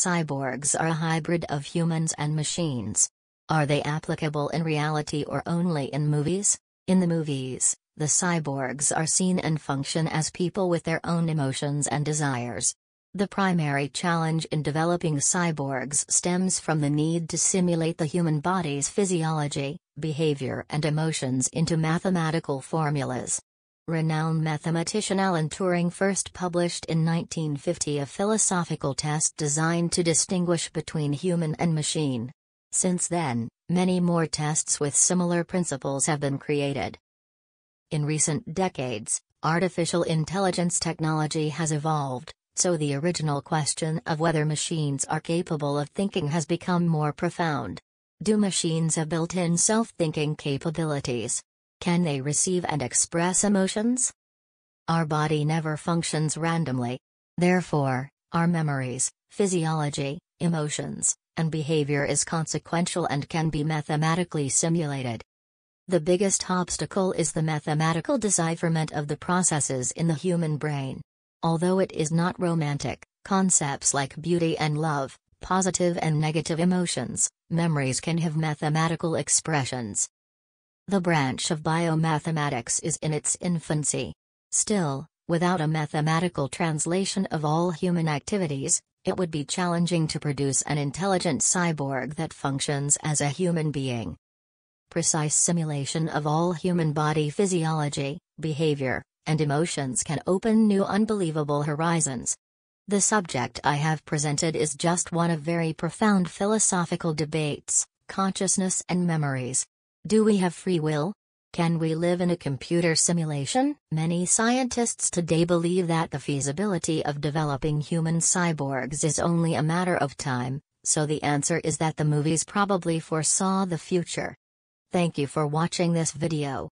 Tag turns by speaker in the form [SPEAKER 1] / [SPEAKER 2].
[SPEAKER 1] cyborgs are a hybrid of humans and machines. Are they applicable in reality or only in movies? In the movies, the cyborgs are seen and function as people with their own emotions and desires. The primary challenge in developing cyborgs stems from the need to simulate the human body's physiology, behavior and emotions into mathematical formulas. Renowned mathematician Alan Turing first published in 1950 a philosophical test designed to distinguish between human and machine. Since then, many more tests with similar principles have been created. In recent decades, artificial intelligence technology has evolved, so the original question of whether machines are capable of thinking has become more profound. Do machines have built-in self-thinking capabilities? Can they receive and express emotions? Our body never functions randomly. Therefore, our memories, physiology, emotions, and behavior is consequential and can be mathematically simulated. The biggest obstacle is the mathematical decipherment of the processes in the human brain. Although it is not romantic, concepts like beauty and love, positive and negative emotions, memories can have mathematical expressions. The branch of biomathematics is in its infancy. Still, without a mathematical translation of all human activities, it would be challenging to produce an intelligent cyborg that functions as a human being. Precise simulation of all human body physiology, behavior, and emotions can open new unbelievable horizons. The subject I have presented is just one of very profound philosophical debates consciousness and memories. Do we have free will? Can we live in a computer simulation? Many scientists today believe that the feasibility of developing human cyborgs is only a matter of time, so the answer is that the movies probably foresaw the future. Thank you for watching this video.